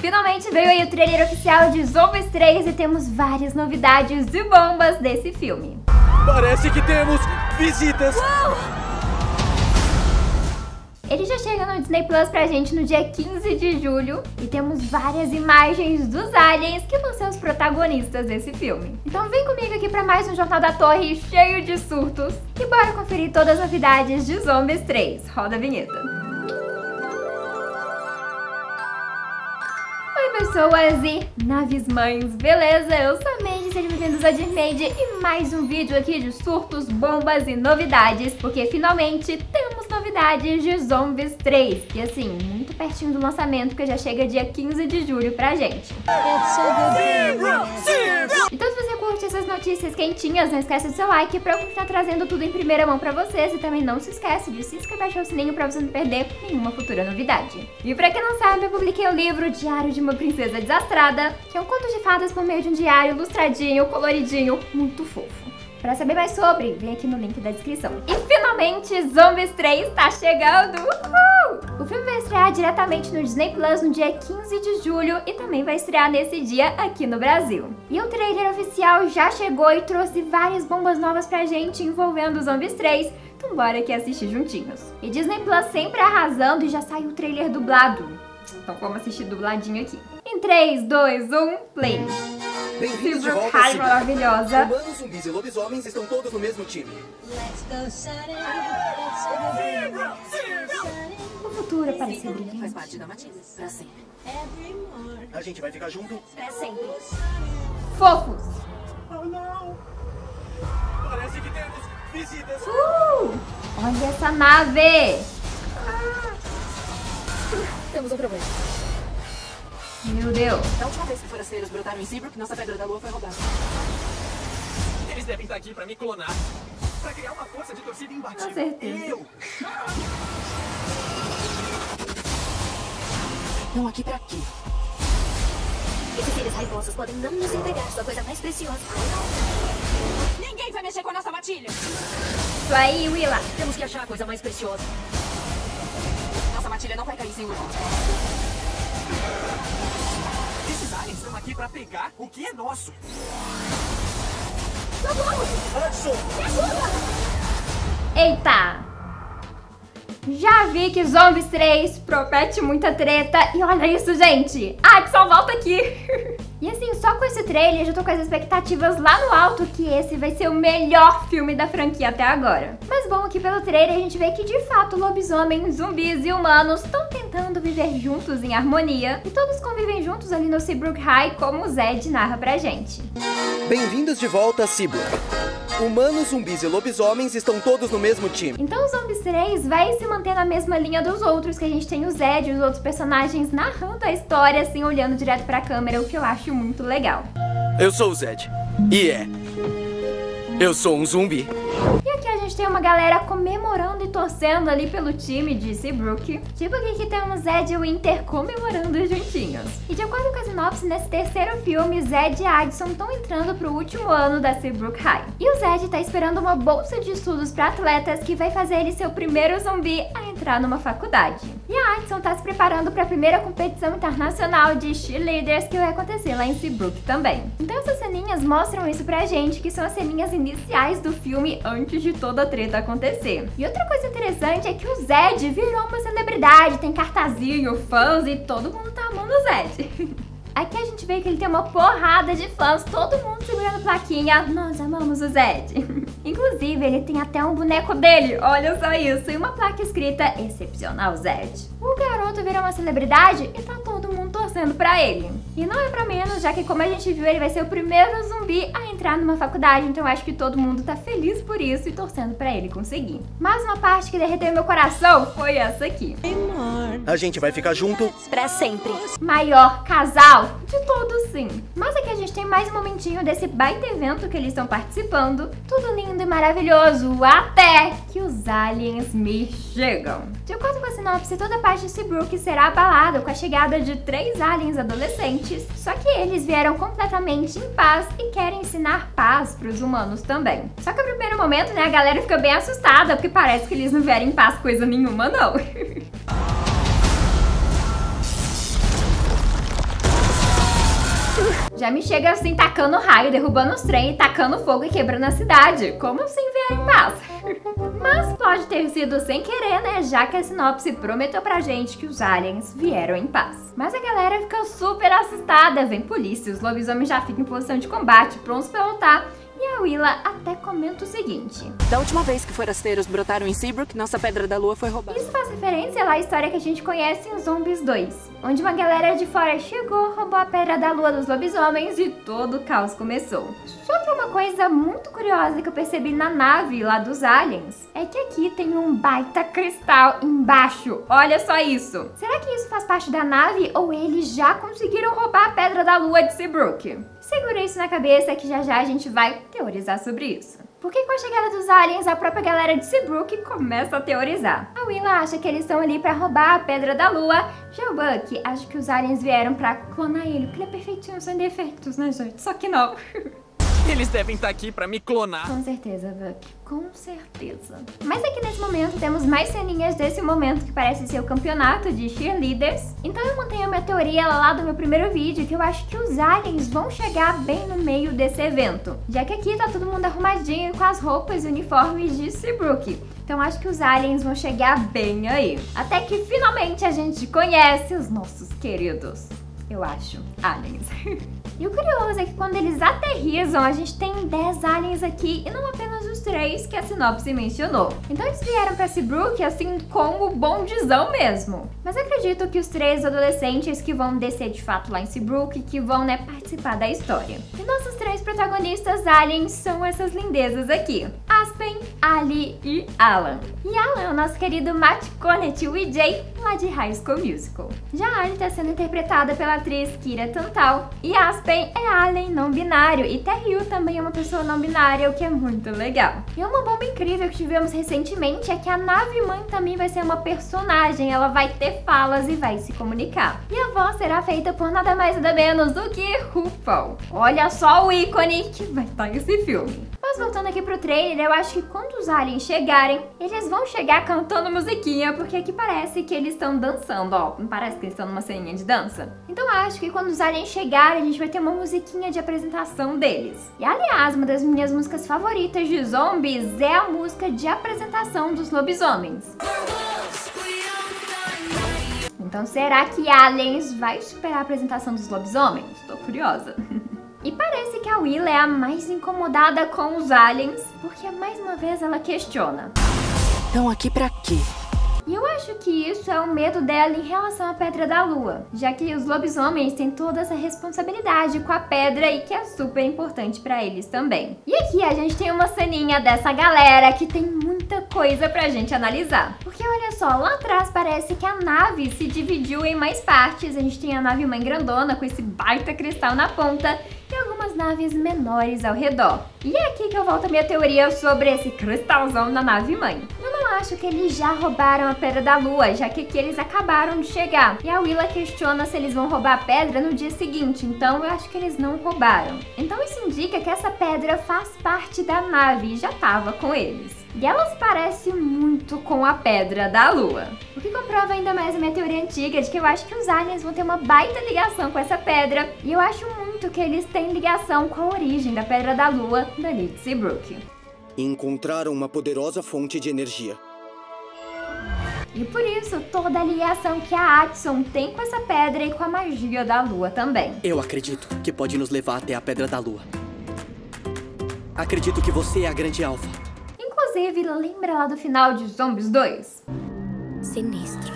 Finalmente veio aí o trailer oficial de Zombies 3 e temos várias novidades e bombas desse filme. Parece que temos visitas. Ele já chega no Disney Plus pra gente no dia 15 de julho e temos várias imagens dos aliens que vão ser os protagonistas desse filme. Então vem comigo aqui pra mais um Jornal da Torre cheio de surtos e bora conferir todas as novidades de Zombies 3. Roda a vinheta. Pessoas e naves mães, beleza? Eu sou a Mandy, sejam bem-vindos a Dirmade e mais um vídeo aqui de surtos, bombas e novidades, porque finalmente temos novidades de Zombies 3, e assim, muito pertinho do lançamento, porque já chega dia 15 de julho pra gente. Então se você curte essas notícias quentinhas, não esquece do seu like pra eu continuar trazendo tudo em primeira mão pra vocês, e também não se esquece de se inscrever e o sininho pra você não perder nenhuma futura novidade. E pra quem não sabe, eu publiquei o livro Diário de uma Princesa Desastrada, que é um conto de fadas por meio de um diário ilustradinho, coloridinho, muito fofo. Pra saber mais sobre, vem aqui no link da descrição. E finalmente, Zombies 3 tá chegando! Uhul! O filme vai estrear diretamente no Disney Plus no dia 15 de julho e também vai estrear nesse dia aqui no Brasil. E o trailer oficial já chegou e trouxe várias bombas novas pra gente envolvendo Zombies 3, então bora aqui assistir juntinhos. E Disney Plus sempre arrasando e já saiu o trailer dublado. Então vamos assistir dubladinho aqui. Em 3, 2, 1, play. Bem-vindos de volta High maravilhosa. Humanos, zumbis e lobisomens estão todos no mesmo time. O futuro parece brilhante. Faz parte da matilha, pra sempre. A gente vai ficar junto? Pra sempre. Fofos. Oh, não. Parece que temos visitas. Uh! Olha essa nave. Temos um problema. Meu Deus. Da última vez que forasteiros brotaram em Seabrook, nossa pedra da lua foi roubada. Eles devem estar aqui pra me clonar. Pra criar uma força de torcida imbatível. Com certeza. Eu. Não aqui pra quê? Esses seres raivosos podem não nos entregar sua coisa mais preciosa. Ninguém vai mexer com a nossa matilha! Isso aí, Willa. Temos que achar a coisa mais preciosa. Nossa matilha não vai cair sem luz. Aqui pra pegar o que é nosso. Hudson! Eita. Já vi que Zombies 3 promete muita treta. E olha isso, gente. Ah, que só volta aqui. E assim, só com esse trailer, já tô com as expectativas lá no alto que esse vai ser o melhor filme da franquia até agora. Mas bom, aqui pelo trailer a gente vê que de fato lobisomens, zumbis e humanos estão tentando viver juntos em harmonia. E todos convivem juntos ali no Seabrook High, como o Zed narra pra gente. Bem-vindos de volta a Seabrook. Humanos, zumbis e lobisomens estão todos no mesmo time. Então o Zombies 3 vai se manter na mesma linha dos outros, que a gente tem o Zed e os outros personagens narrando a história, assim, olhando direto pra câmera, o que eu acho muito legal. Eu sou o Zed. E é. Eu sou um zumbi. E gente tem uma galera comemorando e torcendo ali pelo time de Seabrook. Tipo aqui que temos Zed e Winter comemorando juntinhos. E de acordo com a sinopse, nesse terceiro filme, Zed e Addison estão entrando pro último ano da Seabrook High. E o Zed tá esperando uma bolsa de estudos para atletas que vai fazer ele ser o primeiro zumbi a entrar numa faculdade. E a Addison tá se preparando para a primeira competição internacional de cheerleaders que vai acontecer lá em Seabrook também. Então essas ceninhas mostram isso pra gente, que são as ceninhas iniciais do filme antes de toda a treta acontecer. E outra coisa interessante é que o Zed virou uma celebridade, tem cartazinho, fãs e todo mundo tá amando o Zed. Aqui a gente vê que ele tem uma porrada de fãs, todo mundo segurando plaquinha. Nós amamos o Zed. Inclusive, ele tem até um boneco dele, olha só isso, e uma placa escrita Excepcional Zed. O garoto virou uma celebridade e tá todo mundo torcendo pra ele. E não é pra menos, já que como a gente viu, ele vai ser o primeiro zumbi a entrar numa faculdade, então acho que todo mundo tá feliz por isso e torcendo pra ele conseguir. Mas uma parte que derreteu meu coração foi essa aqui. A gente vai ficar junto Pra sempre. Maior casal de todos, sim. Mas aqui a gente tem mais um momentinho desse baita evento que eles estão participando. Tudo lindo e maravilhoso, até que os aliens me chegam. De acordo com a sinopse, toda a parte de Seabrook será abalada com a chegada de três aliens adolescentes, só que eles vieram completamente em paz e querem ensinar paz para os humanos também. Só que no primeiro momento, né, a galera fica bem assustada, porque parece que eles não vieram em paz coisa nenhuma, não. Já me chega assim, tacando raio, derrubando os trem, tacando fogo e quebrando a cidade. Como assim vieram em paz? Mas pode ter sido sem querer, né? Já que a sinopse prometeu pra gente que os aliens vieram em paz. Mas a galera fica super assustada, vem polícia, os lobisomens já ficam em posição de combate, prontos pra lutar. E Willa até comenta o seguinte: Da última vez que forasteiros brotaram em Seabrook, nossa Pedra da Lua foi roubada. Isso faz referência lá à história que a gente conhece em Zombies 2, onde uma galera de fora chegou, roubou a Pedra da Lua dos lobisomens e todo o caos começou. Só que uma coisa muito curiosa que eu percebi na nave lá dos aliens é que aqui tem um baita cristal embaixo. Olha só isso. Será que isso faz parte da nave ou eles já conseguiram roubar a Pedra da Lua de Seabrook? Segura isso na cabeça que já já a gente vai teorizar sobre isso. Porque com a chegada dos aliens, a própria galera de Seabrook começa a teorizar. A Willa acha que eles estão ali pra roubar a Pedra da Lua. Já o Buck acha que os aliens vieram pra clonar ele, porque ele é perfeitinho, sem defeitos, né, gente? Só que não. Eles devem estar aqui pra me clonar. Com certeza, Buck. Com certeza. Mas aqui nesse momento temos mais ceninhas desse momento que parece ser o campeonato de cheerleaders. Então eu mantenho a minha teoria lá do meu primeiro vídeo que eu acho que os aliens vão chegar bem no meio desse evento. Já que aqui tá todo mundo arrumadinho com as roupas e uniformes de Seabrook. Então acho que os aliens vão chegar bem aí. Até que finalmente a gente conhece os nossos queridos eu acho, aliens. e o curioso é que quando eles aterrizam, a gente tem 10 aliens aqui e não apenas três que a sinopse mencionou. Então eles vieram pra Seabrook assim como bondizão mesmo. Mas acredito que os três adolescentes que vão descer de fato lá em Seabrook, que vão, né, participar da história. E nossos três protagonistas aliens são essas lindezas aqui. Aspen, Ali e Alan. E Alan é o nosso querido Matt Connet, o EJ, lá de High School Musical. Já Ali está sendo interpretada pela atriz Kira Tantal. E Aspen é alien não binário. E Terryu também é uma pessoa não binária, o que é muito legal. E uma bomba incrível que tivemos recentemente é que a nave mãe também vai ser uma personagem. Ela vai ter falas e vai se comunicar. E a voz será feita por nada mais nada menos do que RuPaul. Olha só o ícone que vai estar nesse filme. Mas voltando aqui pro trailer, eu acho que quando os aliens chegarem, eles vão chegar cantando musiquinha, porque aqui parece que eles estão dançando, ó. Não parece que eles estão numa ceninha de dança? Então acho que quando os aliens chegarem, a gente vai ter uma musiquinha de apresentação deles. E aliás, uma das minhas músicas favoritas de zombies é a música de apresentação dos lobisomens. Então será que Aliens vai superar a apresentação dos lobisomens? Tô curiosa. E parece que a Willa é a mais incomodada com os aliens, porque mais uma vez ela questiona. Estão aqui pra quê? E eu acho que isso é o medo dela em relação à Pedra da Lua, já que os lobisomens têm toda essa responsabilidade com a pedra e que é super importante pra eles também. E aqui a gente tem uma ceninha dessa galera que tem muita coisa pra gente analisar. Porque olha só, lá atrás parece que a nave se dividiu em mais partes. A gente tem a nave mãe grandona com esse baita cristal na ponta e algumas naves menores ao redor. E é aqui que eu volto a minha teoria sobre esse cristalzão da nave mãe. Acho que eles já roubaram a Pedra da Lua, já que aqui eles acabaram de chegar. E a Willa questiona se eles vão roubar a pedra no dia seguinte, então eu acho que eles não roubaram. Então isso indica que essa pedra faz parte da nave e já tava com eles. E ela se parece muito com a Pedra da Lua. O que comprova ainda mais a minha teoria antiga de que eu acho que os aliens vão ter uma baita ligação com essa pedra. E eu acho muito que eles têm ligação com a origem da Pedra da Lua da de Seabrook. Encontraram uma poderosa fonte de energia. E por isso, toda a ligação que a Adson tem com essa pedra e com a magia da lua também. Eu acredito que pode nos levar até a Pedra da Lua. Acredito que você é a grande alfa. Inclusive, lembra lá do final de Zombies 2? Sinistro.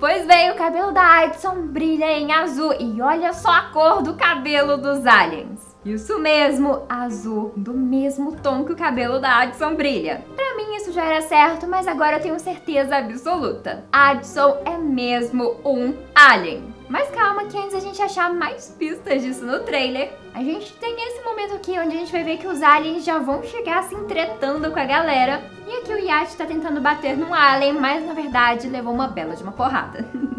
Pois bem, o cabelo da Adson brilha em azul e olha só a cor do cabelo dos aliens. Isso mesmo, azul, do mesmo tom que o cabelo da Addison brilha. Pra mim isso já era certo, mas agora eu tenho certeza absoluta. Addison é mesmo um alien. Mas calma que antes a gente achar mais pistas disso no trailer, a gente tem esse momento aqui onde a gente vai ver que os aliens já vão chegar se entretando com a galera. E aqui o Yacht tá tentando bater num alien, mas na verdade levou uma bela de uma porrada.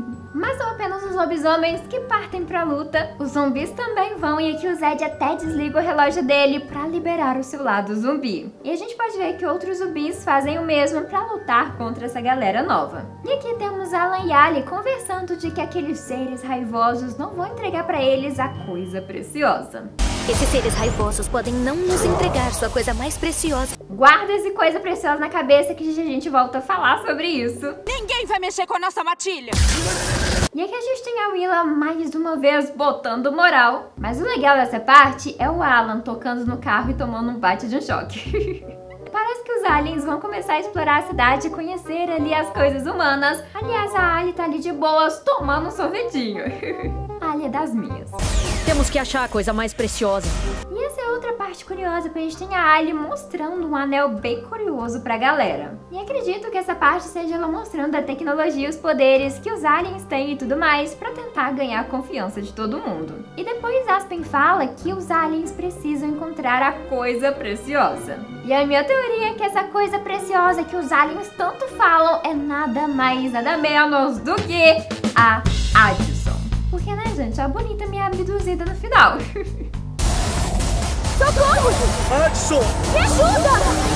Mas são apenas os lobisomens que partem pra luta, os zumbis também vão e aqui o Zed até desliga o relógio dele pra liberar o seu lado zumbi. E a gente pode ver que outros zumbis fazem o mesmo pra lutar contra essa galera nova. E aqui temos Alan e Ali conversando de que aqueles seres raivosos não vão entregar pra eles a coisa preciosa. Esses seres raivosos podem não nos entregar sua coisa mais preciosa. Guarda esse coisa preciosa na cabeça que a gente volta a falar sobre isso. Ninguém vai mexer com a nossa matilha! E aqui a gente tem a Willa mais uma vez botando moral. Mas o legal dessa parte é o Alan tocando no carro e tomando um bate de um choque. Parece que os aliens vão começar a explorar a cidade e conhecer ali as coisas humanas. Aliás, a Ali tá ali de boas tomando um sorvetinho. a Ali é das minhas. Temos que achar a coisa mais preciosa. E é outra parte curiosa, porque a gente tem a Ali mostrando um anel bem curioso pra galera. E acredito que essa parte seja ela mostrando a tecnologia, os poderes que os aliens têm e tudo mais pra tentar ganhar a confiança de todo mundo. E depois Aspen fala que os aliens precisam encontrar a coisa preciosa. E a minha teoria é que essa coisa preciosa que os aliens tanto falam é nada mais, nada menos do que a Addison. Porque, né, gente, a bonita me abduzida no final. Adson! Me ajuda!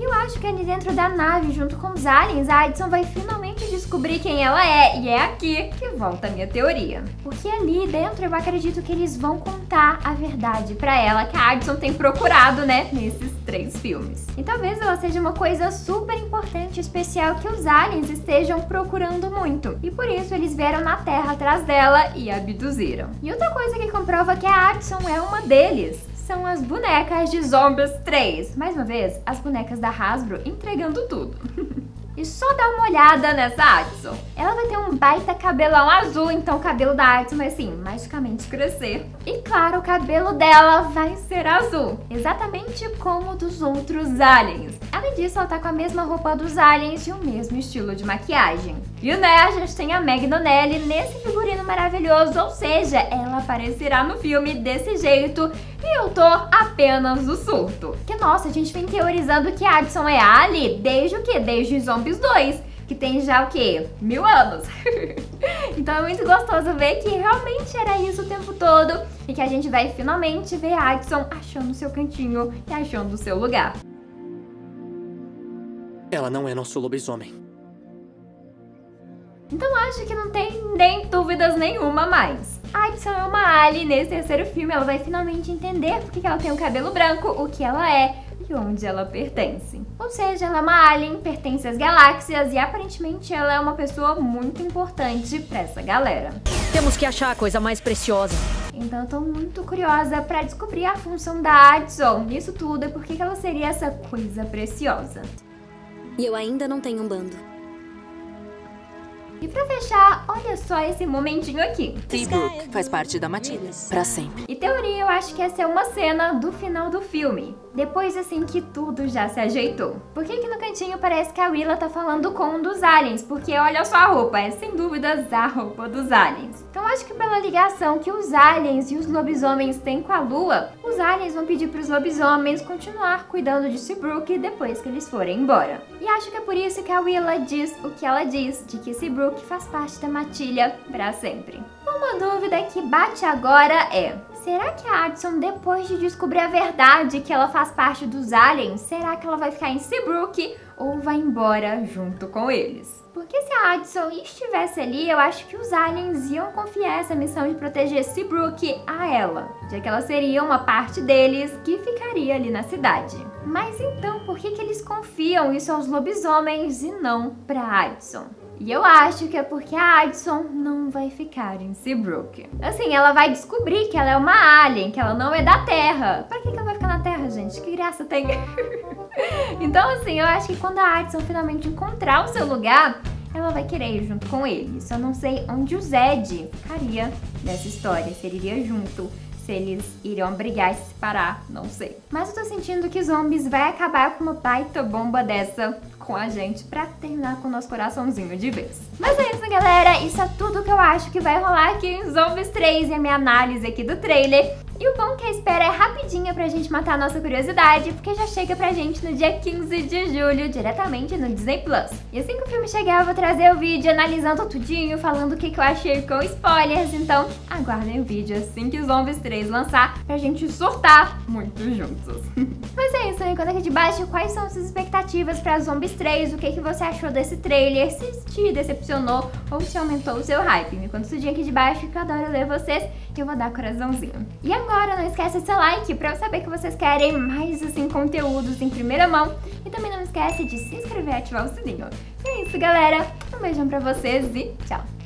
Eu acho que ali dentro da nave, junto com os aliens, a Addison vai finalmente descobrir quem ela é. E é aqui que volta a minha teoria. Porque ali dentro eu acredito que eles vão contar a verdade pra ela que a Addison tem procurado, né, nesses três filmes. E talvez ela seja uma coisa super importante e especial que os aliens estejam procurando muito. E por isso eles vieram na Terra atrás dela e a abduziram. E outra coisa que comprova que a Addison é uma deles são as bonecas de Zombies 3. Mais uma vez, as bonecas da Hasbro entregando tudo. E só dá uma olhada nessa Addison. Ela vai ter um baita cabelão azul, então o cabelo da Addison vai assim, magicamente crescer. E claro, o cabelo dela vai ser azul, exatamente como o dos outros aliens. Além disso, ela tá com a mesma roupa dos aliens e o mesmo estilo de maquiagem. E né, a gente tem a Meg Donnelly nesse figurino maravilhoso, ou seja, ela aparecerá no filme desse jeito e eu tô apenas no surto. Que nossa, a gente vem teorizando que Addison é Ali desde o que? Desde Zombies 2, que tem já o que? Mil anos. então é muito gostoso ver que realmente era isso o tempo todo e que a gente vai finalmente ver a Addison achando seu cantinho e achando o seu lugar. Ela não é nosso lobisomem. Então acho que não tem nem dúvidas nenhuma mais. A Addison é uma Ali nesse terceiro filme, ela vai finalmente entender por que ela tem o cabelo branco, o que ela é e onde ela pertence. Ou seja, ela é uma alien, pertence às galáxias e aparentemente ela é uma pessoa muito importante pra essa galera. Temos que achar a coisa mais preciosa. Então eu tô muito curiosa pra descobrir a função da Addison nisso tudo e por que que ela seria essa coisa preciosa. E eu ainda não tenho um bando. E pra fechar, olha só esse momentinho aqui. Seabrook faz parte da matilha. Pra sempre. E teoria, eu acho que essa é uma cena do final do filme. Depois, assim, que tudo já se ajeitou. Por que que no cantinho parece que a Willa tá falando com um dos aliens? Porque olha só a roupa, é sem dúvidas a roupa dos aliens. Então acho que pela ligação que os aliens e os lobisomens têm com a Lua, os aliens vão pedir pros lobisomens continuar cuidando de Seabrook depois que eles forem embora. E acho que é por isso que a Willa diz o que ela diz, de que Seabrook faz parte da matilha pra sempre. Uma dúvida que bate agora é: será que a Addison, depois de descobrir a verdade que ela faz parte dos aliens, será que ela vai ficar em Seabrook ou vai embora junto com eles? Porque se a Addison estivesse ali, eu acho que os aliens iam confiar essa missão de proteger Seabrook a ela, já que ela seria uma parte deles que ficaria ali na cidade. Mas então, por que, que eles confiam isso aos lobisomens e não pra Addison? E eu acho que é porque a Addison não vai ficar em Seabrook. Assim, ela vai descobrir que ela é uma alien, que ela não é da Terra. Pra que que ela vai ficar na Terra, gente? Que graça tem? então, assim, eu acho que quando a Addison finalmente encontrar o seu lugar, ela vai querer ir junto com ele. Só não sei onde o Zed ficaria nessa história, se ele iria junto, se eles iriam brigar e se separar, não sei. Mas eu tô sentindo que Zombies vai acabar com uma baita bomba dessa com a gente pra terminar com o nosso coraçãozinho de vez. Mas é isso, galera. Isso é tudo que eu acho que vai rolar aqui em Zombies 3 e a minha análise aqui do trailer. E o bom é que a espera é rapidinha pra gente matar a nossa curiosidade, porque já chega pra gente no dia 15 de julho, diretamente no Disney Plus. E assim que o filme chegar, eu vou trazer o vídeo analisando tudinho, falando o que, que eu achei com spoilers, então aguardem o vídeo assim que Zombies 3 lançar, pra gente surtar muito juntos. Mas é isso, me conta aqui de baixo quais são suas expectativas pra Zombies 3, o que, que você achou desse trailer, se te decepcionou ou se aumentou o seu hype. Me conta tudinho aqui de baixo que eu adoro ler vocês e eu vou dar coraçãozinho. E agora, não esquece seu like pra eu saber que vocês querem mais assim conteúdos em primeira mão. E também não esquece de se inscrever e ativar o sininho. E é isso, galera. Um beijão pra vocês e tchau!